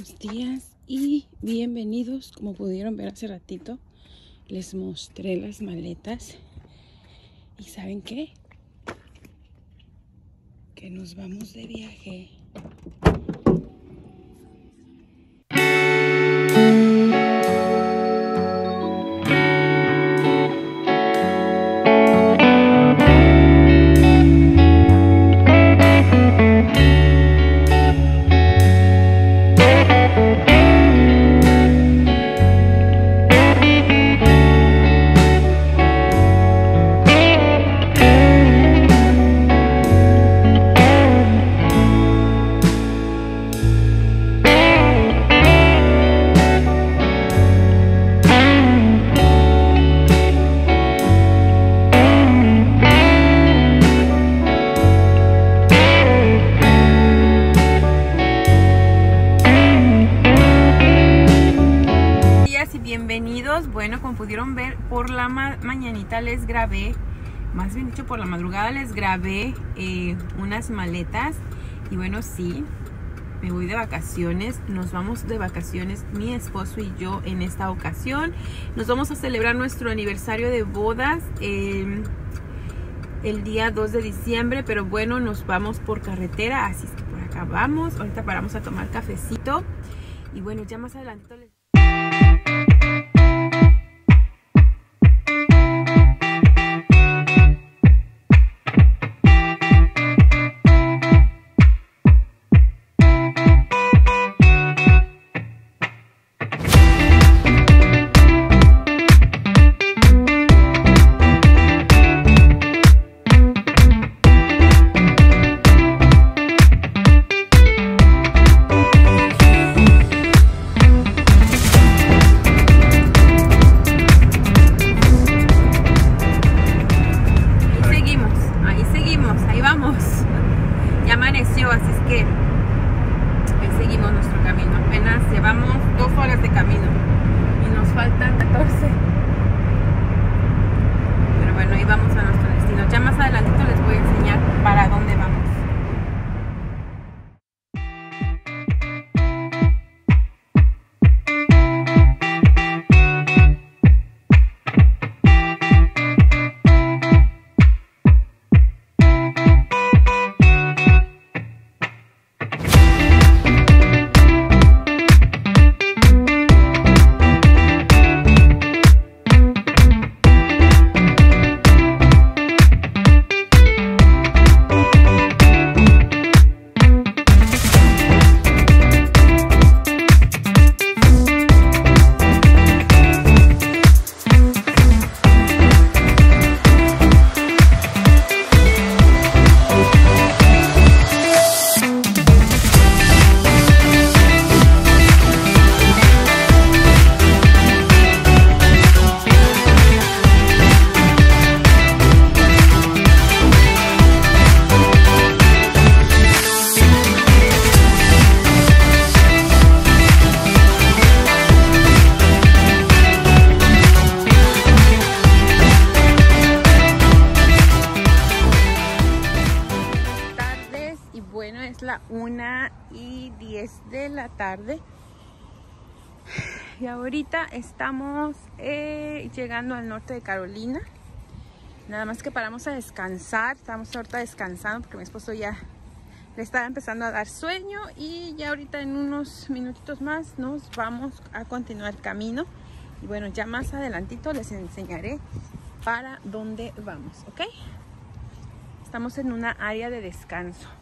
Buenos días y bienvenidos. Como pudieron ver hace ratito, les mostré las maletas. ¿Y saben qué? Que nos vamos de viaje. Les grabé, más bien dicho, por la madrugada les grabé eh, unas maletas. Y bueno, sí, me voy de vacaciones. Nos vamos de vacaciones mi esposo y yo en esta ocasión. Nos vamos a celebrar nuestro aniversario de bodas em, el día 2 de diciembre. Pero bueno, nos vamos por carretera, así es que por acá vamos. Ahorita paramos a tomar cafecito. Y bueno, ya más adelante les... ya amaneció, así es que eh, seguimos nuestro camino. Apenas llevamos dos horas de camino y nos faltan 14. Pero bueno, ahí vamos a nuestro destino. Ya más adelantito les voy a enseñar para dónde vamos. Y ahorita estamos eh, llegando al norte de Carolina. Nada más que paramos a descansar. Estamos ahorita descansando porque mi esposo ya le estaba empezando a dar sueño. Y ya ahorita en unos minutitos más nos vamos a continuar camino. Y bueno, ya más adelantito les enseñaré para dónde vamos, ¿ok? Estamos en una área de descanso.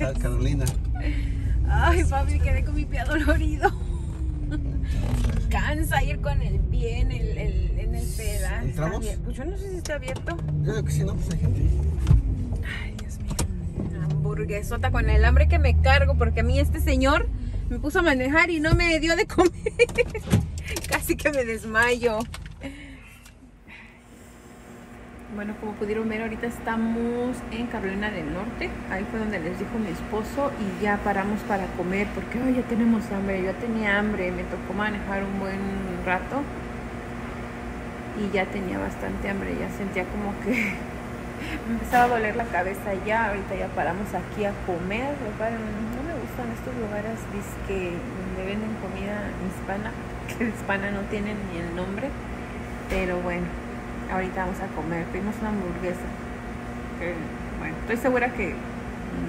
Sal Carolina. Ay, papi, quedé con mi pie dolorido. Cansa ir con el pie en el, el- en el pedal. ¿Entramos? Pues yo no sé si está abierto. Yo creo que sí, no, pues hay gente. Ay, Dios mío. Hamburguesota con el hambre que me cargo porque a mí este señor me puso a manejar y no me dio de comer. Casi que me desmayo. Bueno, como pudieron ver, ahorita estamos en Carolina del Norte. Ahí fue donde les dijo mi esposo y ya paramos para comer porque ay, ya tenemos hambre. Yo tenía hambre, me tocó manejar un buen rato y ya tenía bastante hambre. Ya sentía como que me empezaba a doler la cabeza ya. Ahorita ya paramos aquí a comer. No me gustan estos lugares que donde venden comida hispana, que hispana no tienen ni el nombre. Pero bueno, ahorita vamos a comer. Pedimos una hamburguesa. estoy segura que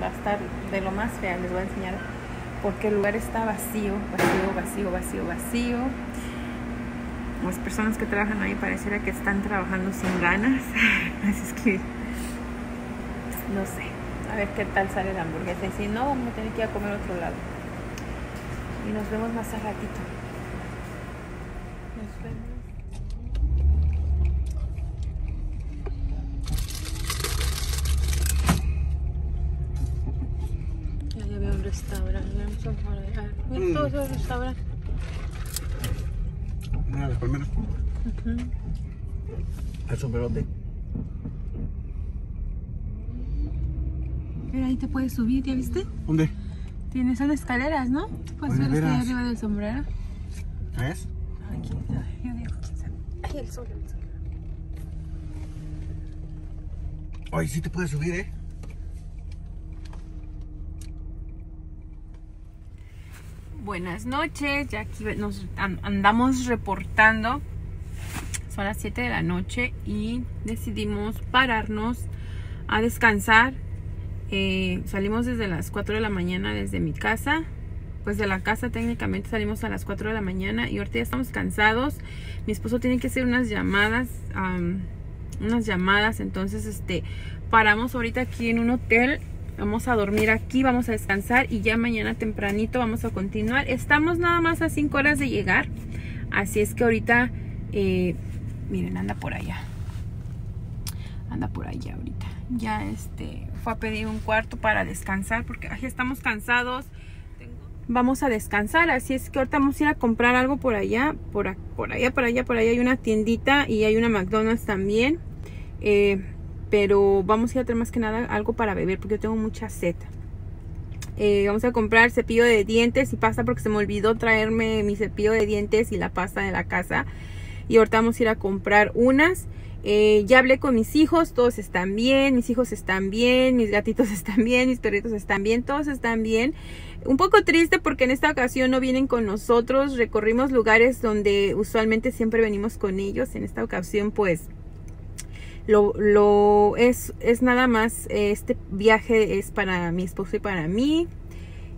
va a estar de lo más fea. Les voy a enseñar porque el lugar está vacío, vacío, vacío, vacío, vacío. Las personas que trabajan ahí pareciera que están trabajando sin ganas. Así es que no sé. A ver qué tal sale la hamburguesa. Y si no, vamos a tener que ir a comer a otro lado. Y nos vemos más al ratito. Nos vemos. Ya, ya veo un restaurante. Vamos a por allá. Todos los restaurantes. Mira las palmeras. Ujú. El sombrerote. Mira, ahí te puedes subir, ¿ya viste? ¿Dónde? Tienes son escaleras, ¿no? Puedes ver hasta arriba del sombrero. ¿Ves? Ay, quién sabe, yo digo, quién sabe. Ay, el sol, el sol. Oye, sí te puedes subir, ¿eh? Buenas noches, ya aquí nos an- andamos reportando. Son las 7 de la noche y decidimos pararnos a descansar. Eh, salimos desde las 4 de la mañana desde mi casa. Pues de la casa técnicamente salimos a las 4 de la mañana y ahorita ya estamos cansados. Mi esposo tiene que hacer unas llamadas, am, unas llamadas, entonces este paramos ahorita aquí en un hotel Vamos a dormir aquí, vamos a descansar y ya mañana tempranito vamos a continuar. Estamos nada más a 5 horas de llegar. Así es que ahorita, eh, miren, anda por allá. Anda por allá ahorita. Ya este fue a pedir un cuarto para descansar porque ay, estamos cansados. Vamos a descansar, así es que ahorita vamos a ir a comprar algo por allá, por, por allá, por allá, por allá hay una tiendita y hay una McDonald's también. Eh, pero vamos a ir a traer más que nada algo para beber porque yo tengo mucha sed. Eh, vamos a comprar cepillo de dientes y pasta porque se me olvidó traerme mi cepillo de dientes y la pasta de la casa. Y ahorita vamos a ir a comprar unas. Eh, ya hablé con mis hijos, todos están bien, mis hijos están bien, mis gatitos están bien, mis perritos están bien, todos están bien. Un poco triste porque en esta ocasión no vienen con nosotros, recorrimos lugares donde usualmente siempre venimos con ellos. En esta ocasión pues lo, es, es nada más, este viaje es para mi esposo y para mí.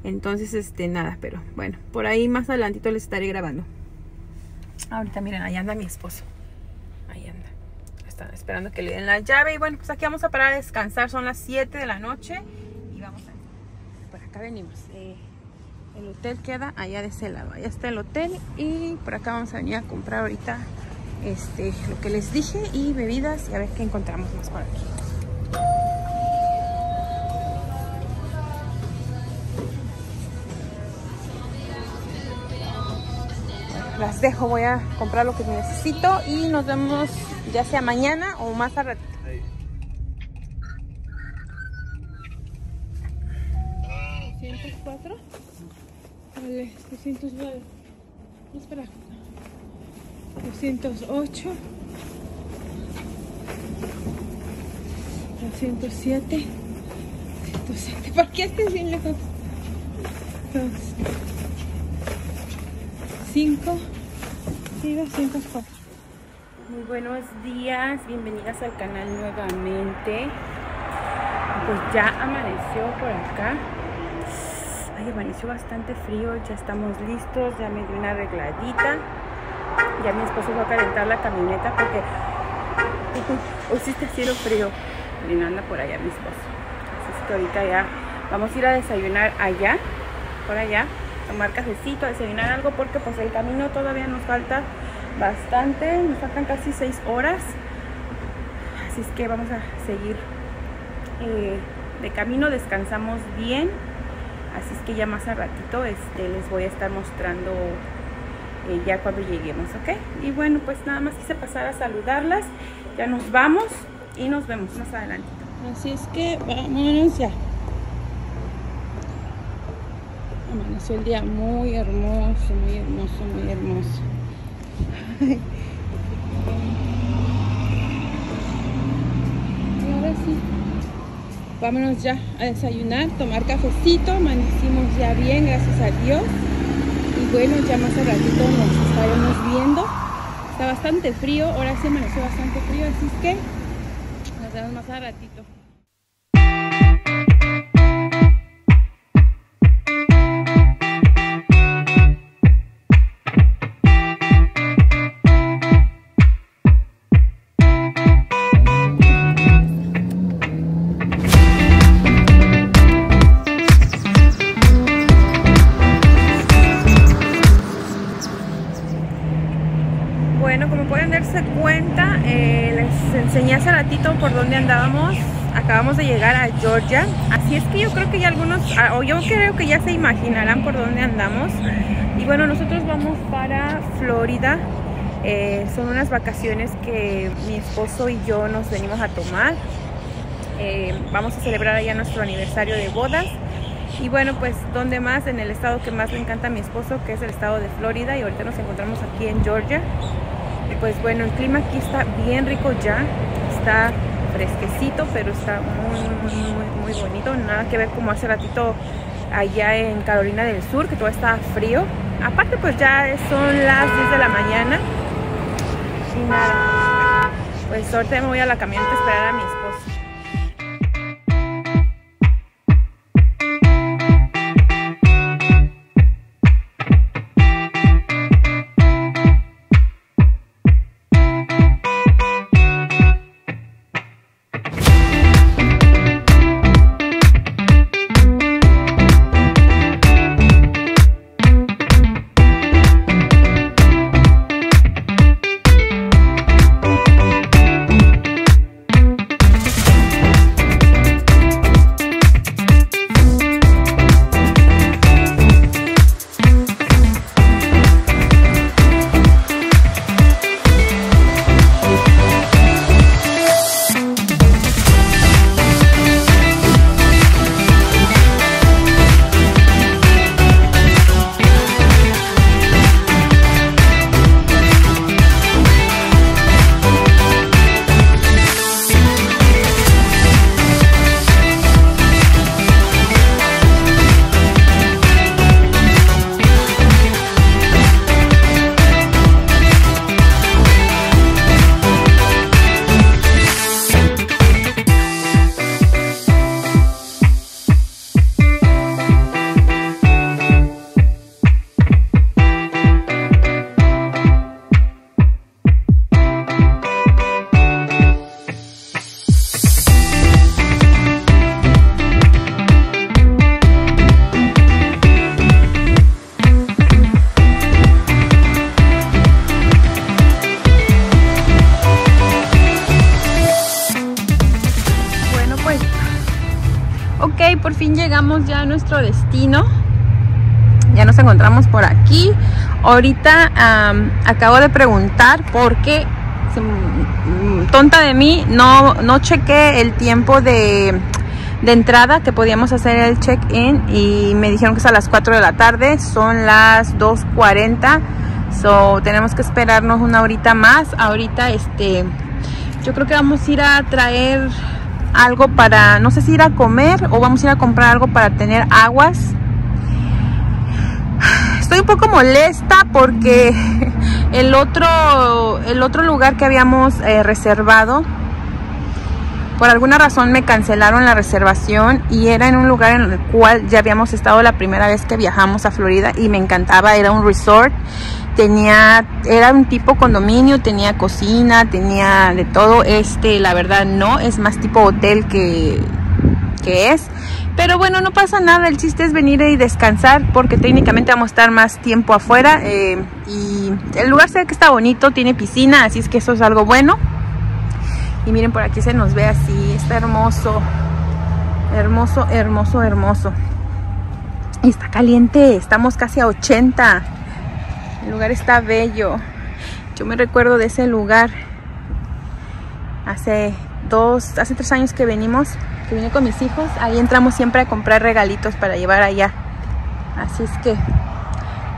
Entonces, este, nada, pero bueno, por ahí más adelantito les estaré grabando. Ahorita miren, ahí anda mi esposo. Ahí anda. Esperando que le den la llave. Y bueno, pues aquí vamos a parar a descansar. Son las 7 de la noche. Y vamos a... Por acá venimos. Eh, el hotel queda allá de ese lado. Allá está el hotel. Y por acá vamos a venir a comprar ahorita este, lo que les dije. Y bebidas. Y a ver qué encontramos más por aquí. las dejo, voy a comprar lo que necesito y nos vemos ya sea mañana o más a ratito. Ahí. 204 vale 209 no espera 208 207 207 ¿por qué estoy bien lejos? 2 5 y 204 muy buenos días bienvenidas al canal nuevamente pues ya amaneció por acá. Ay, amaneció bastante frío, ya estamos listos, ya me di una arregladita. Ya mi esposo va a calentar la camioneta porque hoy sí está haciendo frío. Y anda por allá mi esposo. Así es que ahorita ya vamos a ir a desayunar allá, por allá, tomar cafecito, desayunar algo porque pues el camino todavía nos falta bastante, nos faltan casi seis horas. Así es que vamos a seguir eh, de camino, descansamos bien. Así es que ya más a ratito este, les voy a estar mostrando eh, ya cuando lleguemos, ¿ok? Y bueno, pues nada más quise pasar a saludarlas. Ya nos vamos y nos vemos más adelante. Así es que vámonos ya. Amaneció el día muy hermoso, muy hermoso, muy hermoso. Y ahora sí, vámonos ya a desayunar, tomar cafecito. Amanecimos ya bien, gracias a Dios. Bueno, ya más a ratito nos estaremos viendo. Está bastante frío, ahora sí amaneció bastante frío, así es que nos vemos más a ratito. Darse cuenta, eh, les enseñé hace ratito por dónde andábamos. Acabamos de llegar a Georgia. Así es que yo creo que ya algunos, ah, o yo creo que ya se imaginarán por dónde andamos. Y bueno, nosotros vamos para Florida. Eh, son unas vacaciones que mi esposo y yo nos venimos a tomar. Eh, vamos a celebrar allá nuestro aniversario de bodas. Y bueno, pues donde más, en el estado que más le encanta a mi esposo, que es el estado de Florida. Y ahorita nos encontramos aquí en Georgia. Pues bueno, el clima aquí está bien rico ya. Está fresquecito, pero está muy, muy, muy, muy bonito. Nada que ver como hace ratito allá en Carolina del Sur, que todo está frío. Aparte, pues ya son las 10 de la mañana. Y nada. Pues ahorita me voy a la camioneta a esperar a mi ok, por fin llegamos ya a nuestro destino. Ya nos encontramos por aquí. Ahorita acabo de preguntar porque, se- mm, tonta de mí, no, no chequé el tiempo de, de entrada que podíamos hacer el check-in y me dijeron que es a las 4 de la tarde. Son las 2.40. So, tenemos que esperarnos una horita más. Ahorita, este, yo creo que vamos a ir a traer algo para, no sé si ir a comer o vamos a ir a comprar algo para tener aguas. Estoy un poco molesta porque el otro, el otro lugar que habíamos eh, reservado, por alguna razón me cancelaron la reservación y era en un lugar en el cual ya habíamos estado la primera vez que viajamos a Florida y me encantaba, era un resort, tenía, era un tipo condominio, tenía cocina, tenía de todo, este la verdad no, es más tipo hotel que, que es. Pero bueno, no pasa nada, el chiste es venir y descansar porque técnicamente vamos a estar más tiempo afuera eh, y el lugar sé que está bonito, tiene piscina, así es que eso es algo bueno. Y miren, por aquí se nos ve así, está hermoso, hermoso, hermoso, hermoso. Está caliente, estamos casi a 80. El lugar está bello. Yo me recuerdo de ese lugar hace dos, hace tres años que venimos que vine con mis hijos, ahí entramos siempre a comprar regalitos para llevar allá. Así es que,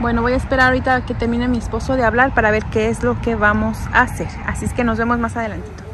bueno, voy a esperar ahorita que termine mi esposo de hablar para ver qué es lo que vamos a hacer. Así es que nos vemos más adelantito.